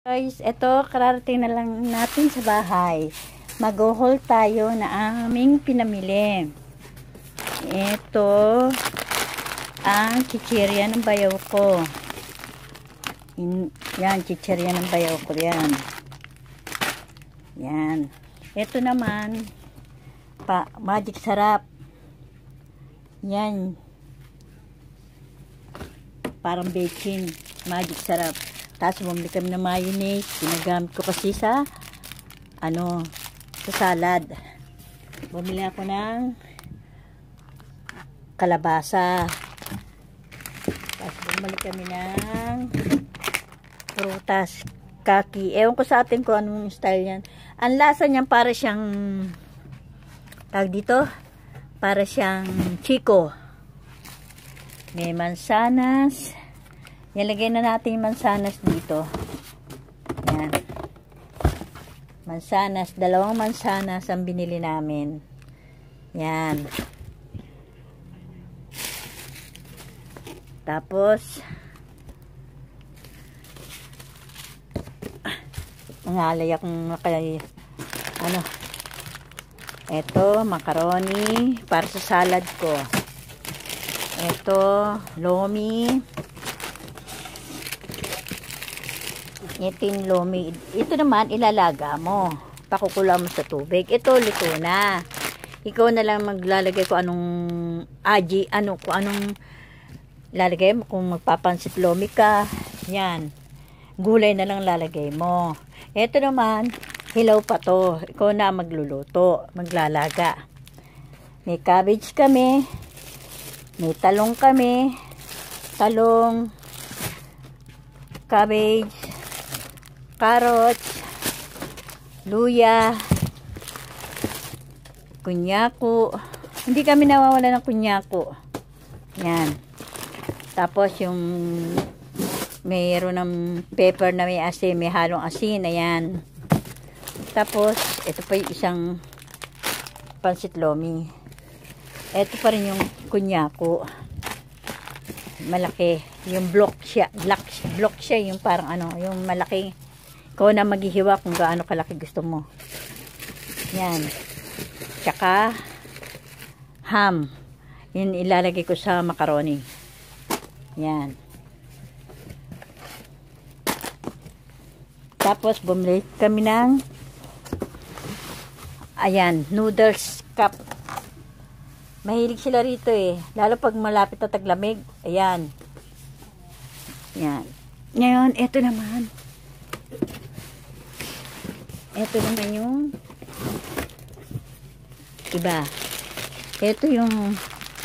Guys, ito kararating na lang natin sa bahay. Mag-haul tayo na aming pinamili. Ito ang chichirya ng bayaw ko. In, yan, chichirya ng bayaw ko. Yan. Yan. Ito naman, pa, magic sarap. Yan. Parang baking. Magic sarap. Tapos bumili kami ng mayonnaise. Ginagamit ko kasi sa ano, sa salad. Bumili ako ng kalabasa. Tapos bumili kami ng prutas. Kaki. Ewan ko sa atin kung anong style yan. Ang lasa niyan para siyang tag dito. Para siyang chico. May mansanas. Nilagay na natin yung mansanas dito. Yan. Mansanas. Dalawang mansanas ang binili namin. Yan. Tapos, nangalay akong kay, ano, eto, macaroni, para sa salad ko. Eto, lomi, Ito yung lomi. Ito naman, ilalaga mo. Pakukula mo sa tubig. Ito, luto na. Ikaw na lang maglalagay ko anong aji, ano, kung anong lalagay mo. Kung magpapansit lomi ka, yan. Gulay na lang lalagay mo. Ito naman, hilaw pa to. Ikaw na magluluto, maglalaga. May cabbage kami. May talong kami. Talong, cabbage, carrots, luya, kunyako. Hindi kami nawawala ng kunyako. Yan. Tapos yung mayroon ng pepper na may asin, may halong asin. Ayan. Tapos, ito pa yung isang pansit lomi. Ito pa rin yung kunyako. Malaki. Yung block siya. Block, block siya. Yung parang ano, yung malaki ikaw na maghihiwa kung gaano kalaki gusto mo. Yan. Tsaka, ham. Yun ilalagay ko sa macaroni. Yan. Tapos, bumili kami ng ayan, noodles cup. Mahilig sila rito eh. Lalo pag malapit na taglamig. Ayan. Yan. Ngayon, ito naman ito naman yung iba. Ito yung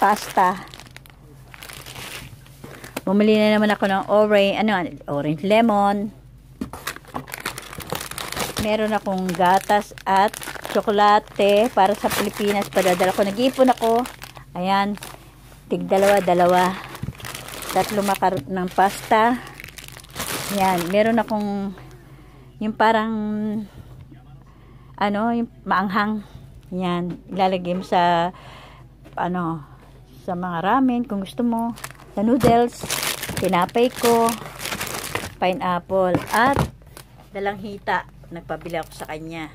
pasta. Bumili na naman ako ng orange, ano, orange lemon. Meron akong gatas at tsokolate para sa Pilipinas. Padadala ko. Nag-iipon ako. Ayan. Tig dalawa, dalawa. Tatlo makar ng pasta. Ayan. Meron akong yung parang ano, yung maanghang. Yan, ilalagay mo sa ano, sa mga ramen kung gusto mo. Sa noodles, tinapay ko, pineapple, at dalang hita. Nagpabili ako sa kanya.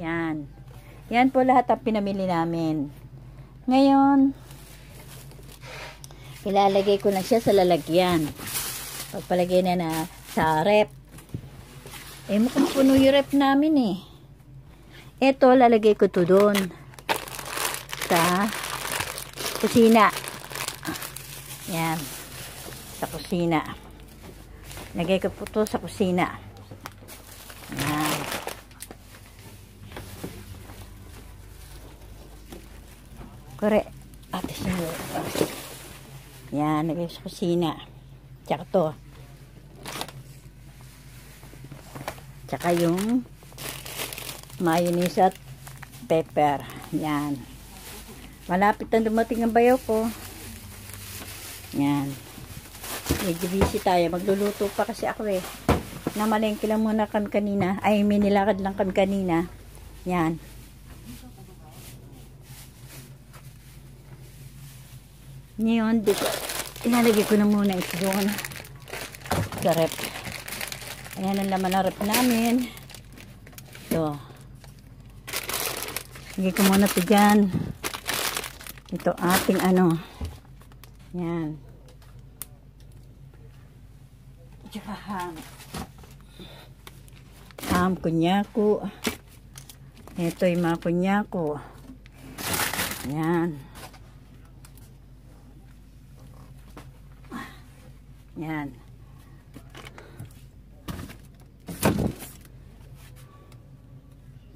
Yan. Yan po lahat ang pinamili namin. Ngayon, ilalagay ko na siya sa lalagyan. Pagpalagay na na sa rep. Eh, mukhang puno yung rep namin eh. Ito, lalagay ko to doon. Sa kusina. Yan. Sa kusina. Lagay ko po to sa kusina. Yan. Kore. Ate siya. Yan, lagay sa kusina. Tsaka to. Tsaka yung mayonnaise at pepper. Yan. Malapit na dumating ang bayaw ko. Yan. Medyo busy tayo. Magluluto pa kasi ako eh. Namalengke lang muna kami kanina. Ay, minilakad lang kami kanina. Yan. Ngayon, dito, ilalagay ko na muna ito doon. Sa rep. Ayan ang laman ng rep namin. Ito. Sige ko muna ito dyan. Ito ating ano. Yan. Tsaka ham. Kunyako. Ito yung mga kunyako. Yan. Yan.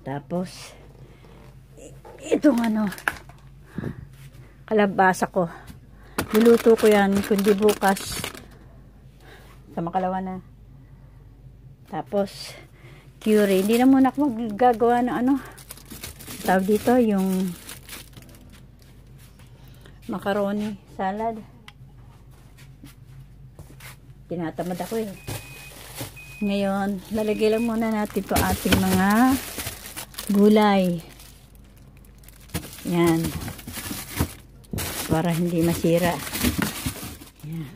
Tapos, itong ano, kalabasa ko. Niluto ko yan, kundi bukas. Sa makalawa na. Tapos, curry. Hindi na muna ako magagawa ng ano, tawag dito, yung macaroni salad. Tinatamad ako eh. Ngayon, lalagay lang muna natin to ating mga gulay. Yan. Para hindi masira. Yan.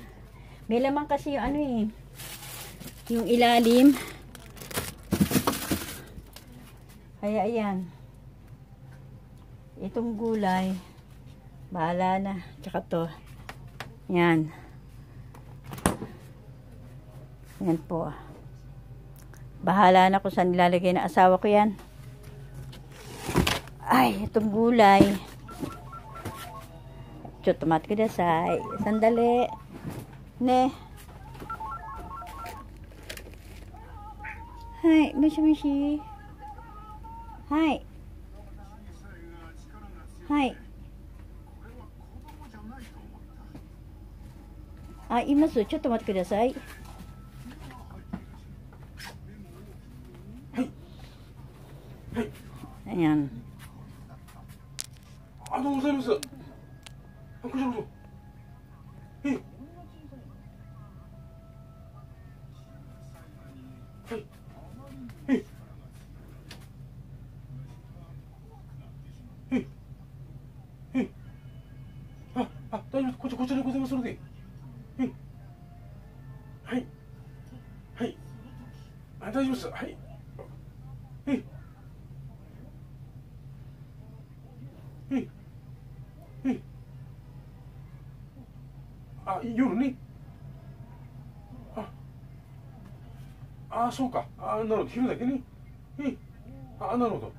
May laman kasi yung ano eh. Yung ilalim. Kaya ayan. Itong gulay. Bahala na. Tsaka to. Yan. Yan po. Bahala na kung saan nilalagay ng asawa ko yan. Ay, itong gulay. ちょっと待ってください。サンダレね。はい、もしもし。はい。はい。あ、います。ちょっと待ってください。大丈夫です。はい。ええ。ええええあ夜ね。あ。あそうか。あなるほど。昼だけね。えあなるほど。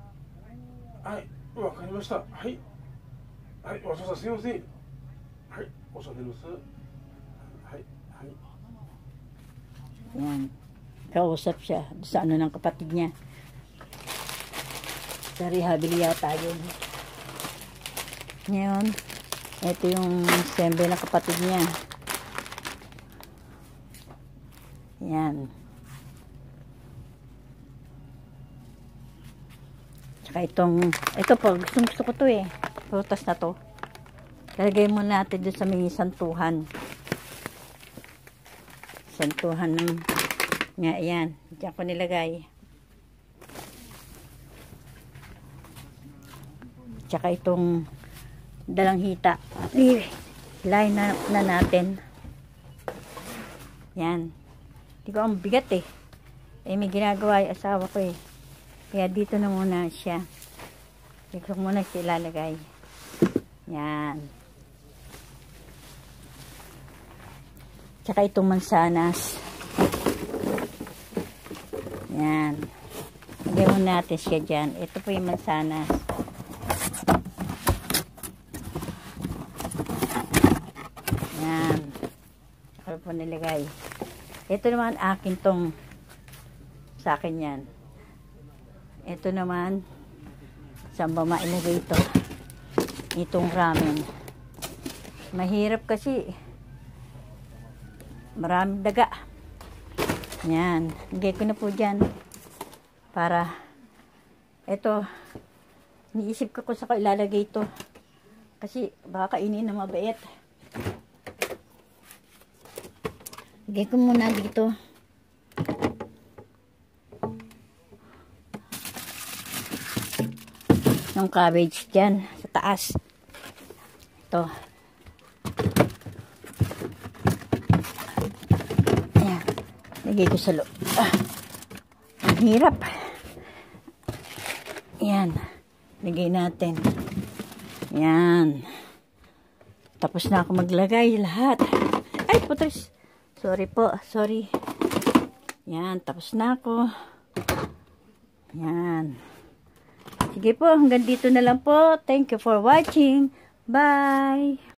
はい。わかりました。はい。はい。お父さすいません。はい。お世話になりますはい。はい。Ayan. Kausap siya sa ano ng kapatid niya. Sa rehabilit yata. Ngayon, ito yung sembe ng kapatid niya. Yan. Tsaka itong, ito po, gusto, gusto ko to eh. Prutas na to. Lalagay mo natin doon sa may santuhan. Santuhan ng, nga yan. Diyan ko nilagay. Tsaka itong dalang hita. Line na, na natin. Yan. Hindi ko ang bigat eh. Eh may ginagawa yung asawa ko eh. Kaya dito na muna siya. Dito muna siya ilalagay. Yan. Tsaka itong mansanas. Yan. Lagay mo natin siya dyan. Ito po yung mansanas. Yan. Ako po nilagay. Ito naman akin tong sa akin yan. Ito naman saan ba mailagay ito? Itong ramen. Mahirap kasi maraming daga. Yan. Lagay ko na po dyan. Para ito niisip ko kung saan ko ilalagay ito. Kasi baka kainin na mabait. Lagay ko muna dito. Yung cabbage dyan sa taas. Ito. Ayan. Lagay ko sa loob. Ah. Hirap. Yan. Lagay natin. Yan. Tapos na ako maglagay lahat. Ay, putres. Sorry po. Sorry. Yan. Tapos na ako. Yan. Sige po. Hanggang dito na lang po. Thank you for watching. Bye.